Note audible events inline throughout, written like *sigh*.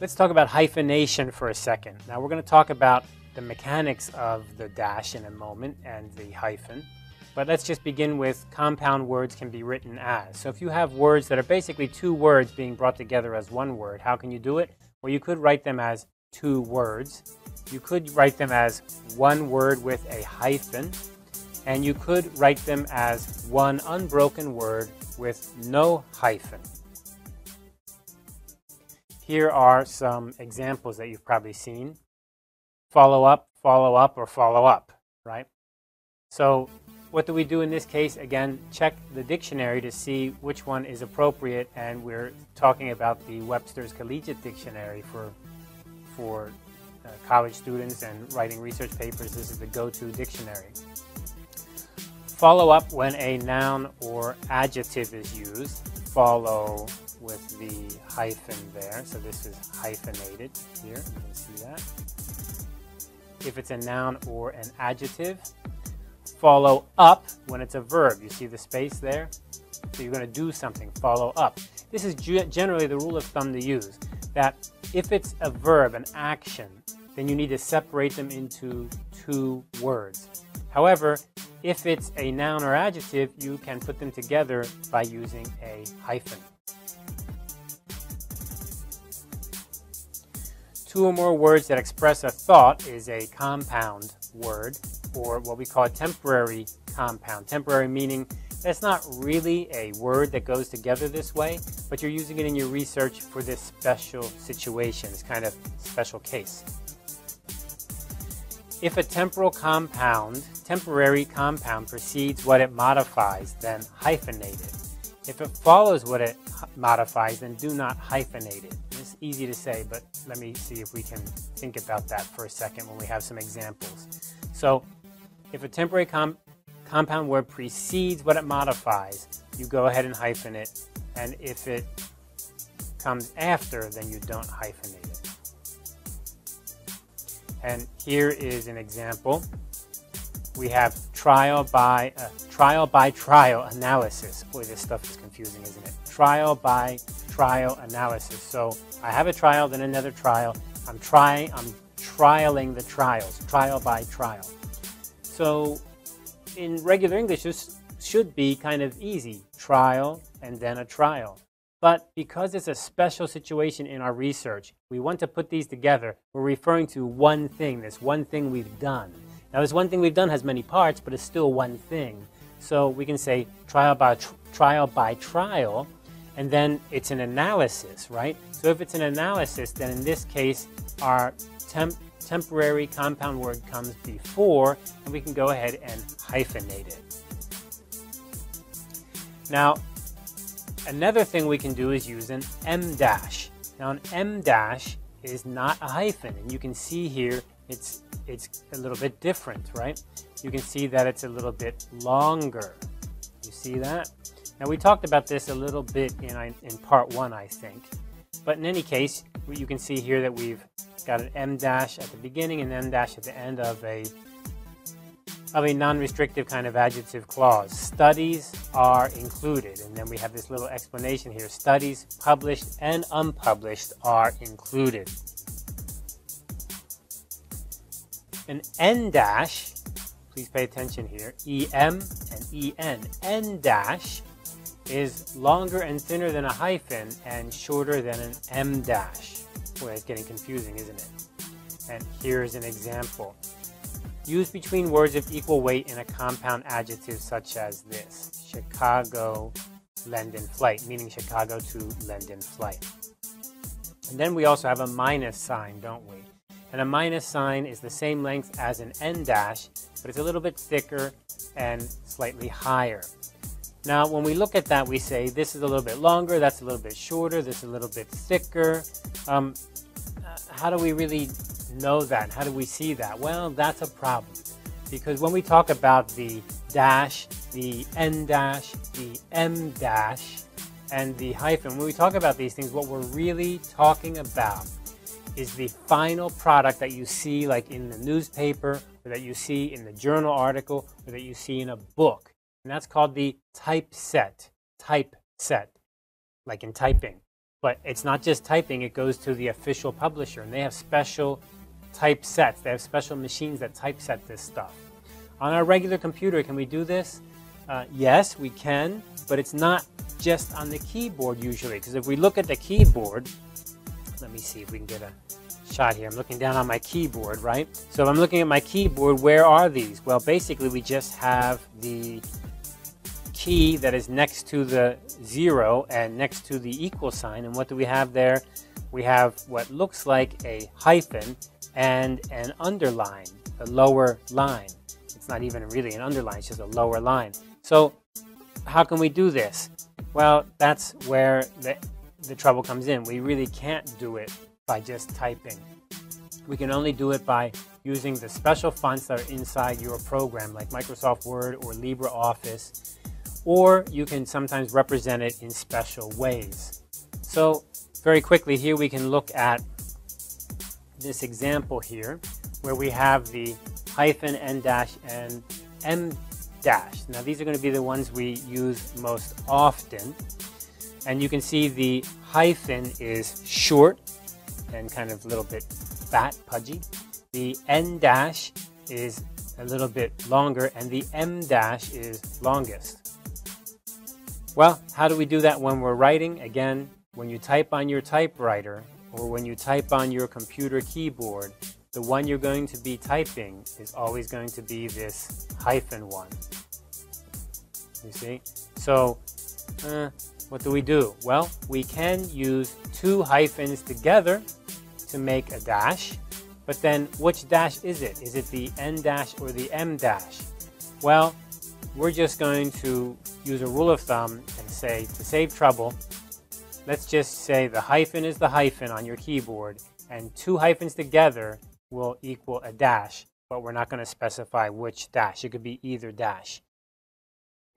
Let's talk about hyphenation for a second. Now we're going to talk about the mechanics of the dash in a moment and the hyphen. But let's just begin with compound words can be written as. So if you have words that are basically two words being brought together as one word, how can you do it? Well, you could write them as two words. You could write them as one word with a hyphen. And you could write them as one unbroken word with no hyphen. Here are some examples that you've probably seen. Follow up, follow up, or follow up, right? So what do we do in this case? Again, check the dictionary to see which one is appropriate, and we're talking about the Webster's Collegiate Dictionary for, for uh, college students and writing research papers. This is the go-to dictionary. Follow up when a noun or adjective is used. Follow with the hyphen there. So this is hyphenated here. You can see that. If it's a noun or an adjective, follow up when it's a verb. You see the space there? So you're going to do something, follow up. This is generally the rule of thumb to use, that if it's a verb, an action, then you need to separate them into two words. However, if it's a noun or adjective, you can put them together by using a hyphen. Two or more words that express a thought is a compound word, or what we call a temporary compound. Temporary meaning that's not really a word that goes together this way, but you're using it in your research for this special situation, this kind of special case. If a temporal compound, temporary compound precedes what it modifies, then hyphenate it. If it follows what it modifies, then do not hyphenate it. It's easy to say, but let me see if we can think about that for a second when we have some examples. So if a temporary com compound word precedes what it modifies, you go ahead and hyphen it. And if it comes after, then you don't hyphenate it. And here is an example we have trial by uh, trial by trial analysis. Boy, this stuff is confusing, isn't it? Trial by trial analysis. So I have a trial, then another trial. I'm trying. I'm trialing the trials, trial by trial. So in regular English, this should be kind of easy: trial and then a trial. But because it's a special situation in our research, we want to put these together. We're referring to one thing, this one thing we've done. Now, this one thing we've done has many parts, but it's still one thing. So we can say trial by tr trial by trial, and then it's an analysis, right? So if it's an analysis, then in this case, our temp temporary compound word comes before, and we can go ahead and hyphenate it. Now, another thing we can do is use an em dash. Now, an em dash is not a hyphen, and you can see here it's it's a little bit different, right? You can see that it's a little bit longer. You see that? Now we talked about this a little bit in, in part one, I think. But in any case, you can see here that we've got an em dash at the beginning and em dash at the end of a of a non-restrictive kind of adjective clause. Studies are included. And then we have this little explanation here. Studies published and unpublished are included. An en dash, please pay attention here, EM and EN. N dash is longer and thinner than a hyphen and shorter than an em dash. Boy, it's getting confusing, isn't it? And here's an example. Used between words of equal weight in a compound adjective such as this. Chicago London flight, meaning Chicago to London flight. And then we also have a minus sign, don't we? And a minus sign is the same length as an en dash, but it's a little bit thicker and slightly higher. Now, when we look at that, we say this is a little bit longer, that's a little bit shorter, this is a little bit thicker. Um, uh, how do we really know that? How do we see that? Well, that's a problem because when we talk about the dash, the en dash, the em dash, and the hyphen, when we talk about these things, what we're really talking about is the final product that you see like in the newspaper or that you see in the journal article or that you see in a book. And that's called the typeset, typeset, like in typing. But it's not just typing, it goes to the official publisher, and they have special type sets. They have special machines that typeset this stuff. On our regular computer, can we do this? Uh, yes, we can, but it's not just on the keyboard usually, because if we look at the keyboard, let me see if we can get a shot here. I'm looking down on my keyboard, right? So if I'm looking at my keyboard, where are these? Well, basically we just have the key that is next to the zero and next to the equal sign. And what do we have there? We have what looks like a hyphen and an underline, a lower line. It's not even really an underline, it's just a lower line. So how can we do this? Well, that's where the, the trouble comes in. We really can't do it by just typing. We can only do it by using the special fonts that are inside your program, like Microsoft Word or LibreOffice, or you can sometimes represent it in special ways. So very quickly here we can look at this example here where we have the hyphen, en dash, and em dash. Now these are going to be the ones we use most often. And you can see the hyphen is short and kind of a little bit fat, pudgy. The en dash is a little bit longer and the em dash is longest. Well, how do we do that when we're writing? Again, when you type on your typewriter or when you type on your computer keyboard, the one you're going to be typing is always going to be this hyphen one. You see? So, uh, what do we do? Well, we can use two hyphens together to make a dash, but then which dash is it? Is it the en dash or the em dash? Well, we're just going to use a rule of thumb and say, to save trouble, let's just say the hyphen is the hyphen on your keyboard, and two hyphens together will equal a dash, but we're not going to specify which dash. It could be either dash.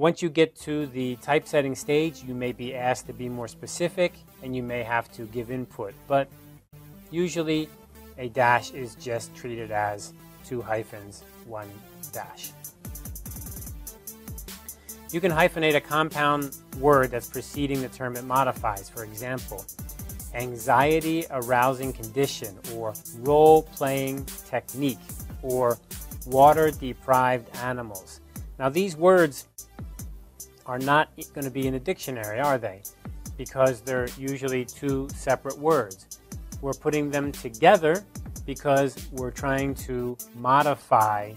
Once you get to the typesetting stage, you may be asked to be more specific and you may have to give input, but usually a dash is just treated as two hyphens, one dash. You can hyphenate a compound word that's preceding the term it modifies. For example, anxiety arousing condition or role playing technique or water deprived animals. Now, these words are not going to be in a dictionary, are they? Because they're usually two separate words. We're putting them together because we're trying to modify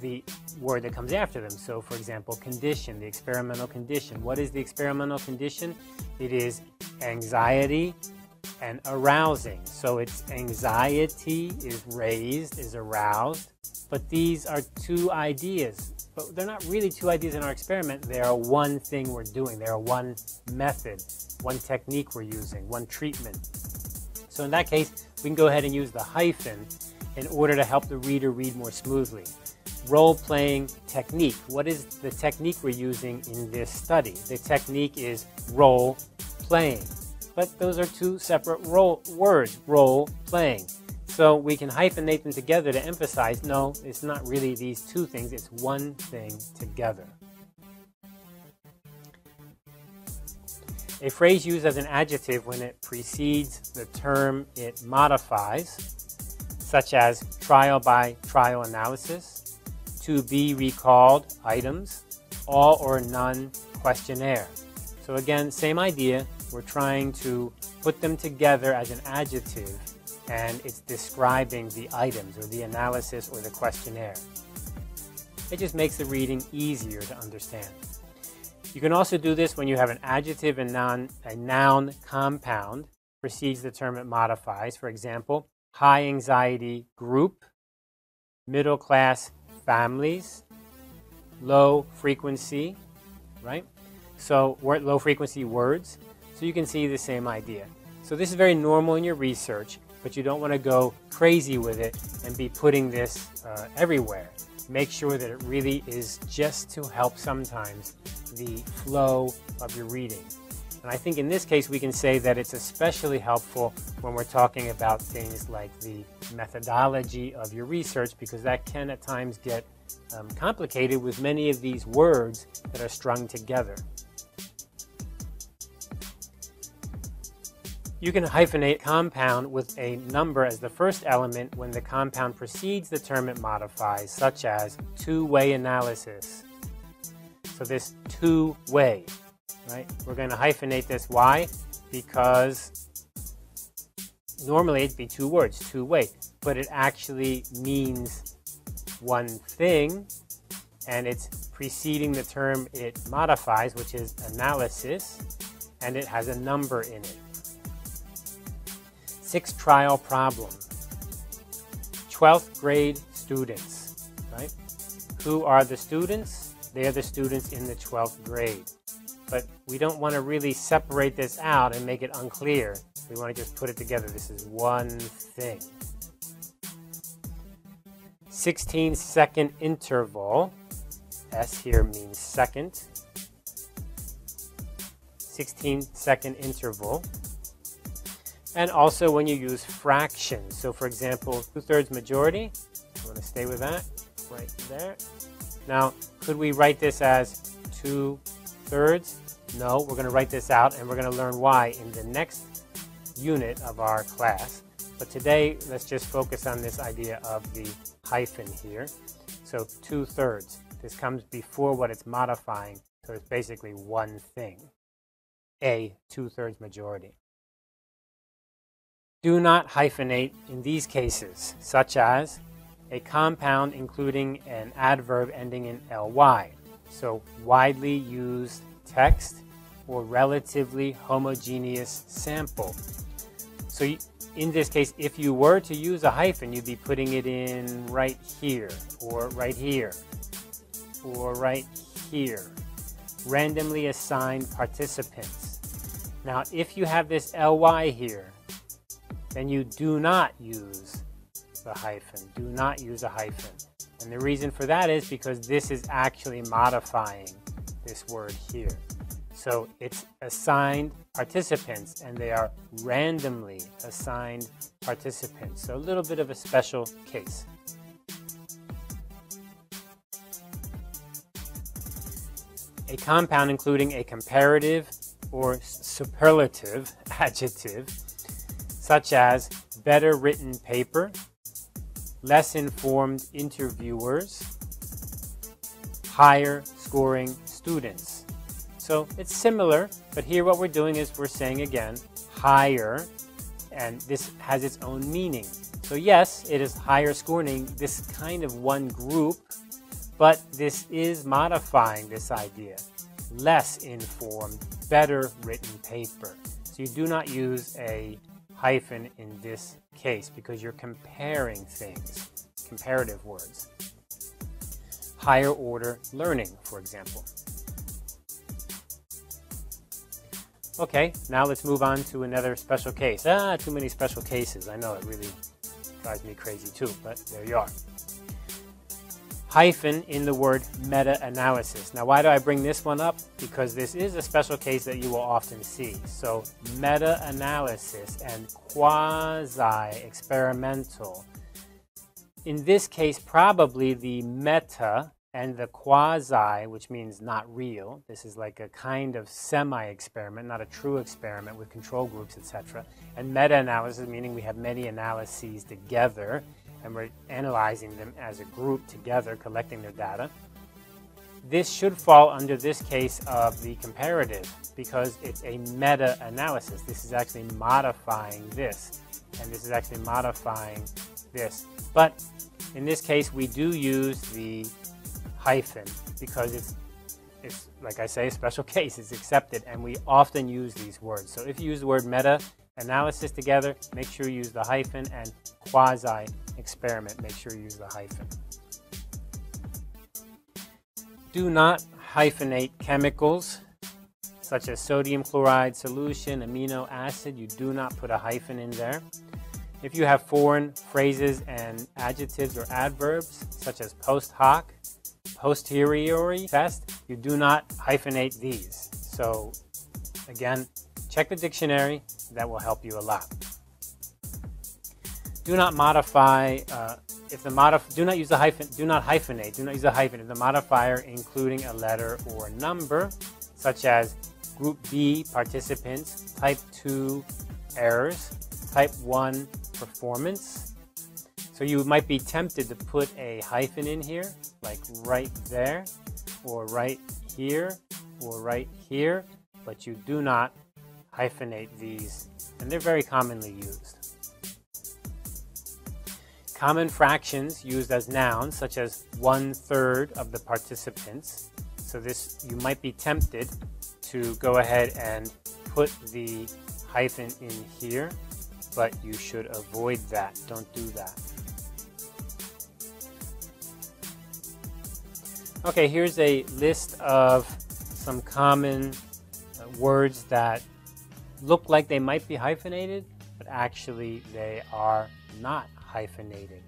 the word that comes after them. So, for example, condition, the experimental condition. What is the experimental condition? It is anxiety and arousing. So, it's anxiety is raised, is aroused. But these are two ideas but they're not really two ideas in our experiment. They are one thing we're doing. They are one method, one technique we're using, one treatment. So in that case, we can go ahead and use the hyphen in order to help the reader read more smoothly. Role-playing technique. What is the technique we're using in this study? The technique is role-playing. But those are two separate role words, role-playing. So we can hyphenate them together to emphasize, no, it's not really these two things, it's one thing together. A phrase used as an adjective when it precedes the term it modifies, such as trial by trial analysis, to be recalled items, all or none questionnaire. So again, same idea, we're trying to put them together as an adjective and it's describing the items or the analysis or the questionnaire. It just makes the reading easier to understand. You can also do this when you have an adjective and noun, a noun compound precedes the term it modifies. For example, high anxiety group, middle class families, low frequency, right? So low frequency words. So you can see the same idea. So this is very normal in your research but you don't want to go crazy with it and be putting this uh, everywhere. Make sure that it really is just to help sometimes the flow of your reading. And I think in this case, we can say that it's especially helpful when we're talking about things like the methodology of your research, because that can at times get um, complicated with many of these words that are strung together. You can hyphenate compound with a number as the first element when the compound precedes the term it modifies, such as two-way analysis. So this two-way, right? We're going to hyphenate this. Why? Because normally it'd be two words, two-way, but it actually means one thing, and it's preceding the term it modifies, which is analysis, and it has a number in it. Sixth trial problem. 12th grade students, right? Who are the students? They are the students in the 12th grade. But we don't want to really separate this out and make it unclear. We want to just put it together. This is one thing. 16 second interval. S here means second. 16 second interval. And also when you use fractions. So for example, two-thirds majority. I'm going to stay with that right there. Now, could we write this as two-thirds? No, we're going to write this out and we're going to learn why in the next unit of our class. But today, let's just focus on this idea of the hyphen here. So two-thirds. This comes before what it's modifying, so it's basically one thing. A two-thirds majority. Do not hyphenate in these cases, such as a compound including an adverb ending in ly. So widely used text or relatively homogeneous sample. So in this case, if you were to use a hyphen, you'd be putting it in right here, or right here, or right here. Randomly assigned participants. Now, if you have this ly here, then you do not use the hyphen. Do not use a hyphen. And the reason for that is because this is actually modifying this word here. So it's assigned participants and they are randomly assigned participants. So a little bit of a special case. A compound including a comparative or superlative *laughs* adjective such as better written paper, less informed interviewers, higher scoring students. So it's similar, but here what we're doing is we're saying again, higher, and this has its own meaning. So yes, it is higher scoring this kind of one group, but this is modifying this idea. Less informed, better written paper. So you do not use a hyphen in this case because you're comparing things, comparative words. Higher order learning, for example. Okay, now let's move on to another special case. Ah, too many special cases. I know it really drives me crazy too, but there you are hyphen in the word meta-analysis. Now, why do I bring this one up? Because this is a special case that you will often see. So meta-analysis and quasi-experimental. In this case, probably the meta and the quasi, which means not real. This is like a kind of semi-experiment, not a true experiment with control groups, etc. And meta-analysis, meaning we have many analyses together and we're analyzing them as a group together, collecting their data. This should fall under this case of the comparative because it's a meta-analysis. This is actually modifying this, and this is actually modifying this. But in this case, we do use the hyphen because it's, it's like I say, a special *laughs* case. It's accepted, and we often use these words. So if you use the word meta analysis together, make sure you use the hyphen, and quasi experiment, make sure you use the hyphen. Do not hyphenate chemicals such as sodium chloride solution, amino acid. You do not put a hyphen in there. If you have foreign phrases and adjectives or adverbs such as post hoc, posteriori fest, you do not hyphenate these. So again, check the dictionary. That will help you a lot do not modify uh, if the modif do not use a hyphen do not hyphenate do not use a hyphen if the modifier including a letter or number such as group B participants type 2 errors. Type 1, performance. So you might be tempted to put a hyphen in here, like right there, or right here, or right here, but you do not hyphenate these, and they're very commonly used. Common fractions used as nouns, such as one third of the participants. So this, you might be tempted to go ahead and put the hyphen in here, but you should avoid that. Don't do that. Okay, here's a list of some common uh, words that look like they might be hyphenated, but actually they are not hyphenated.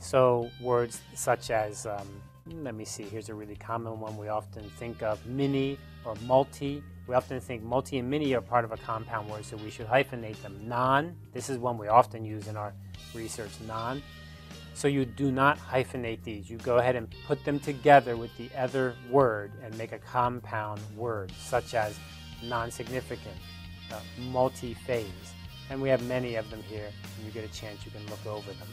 So words such as, um, let me see, here's a really common one we often think of, mini or multi. We often think multi and mini are part of a compound word, so we should hyphenate them. Non, this is one we often use in our research, non. So you do not hyphenate these. You go ahead and put them together with the other word and make a compound word, such as non-significant, Uh, multi-phase. And we have many of them here. When you get a chance, you can look over them.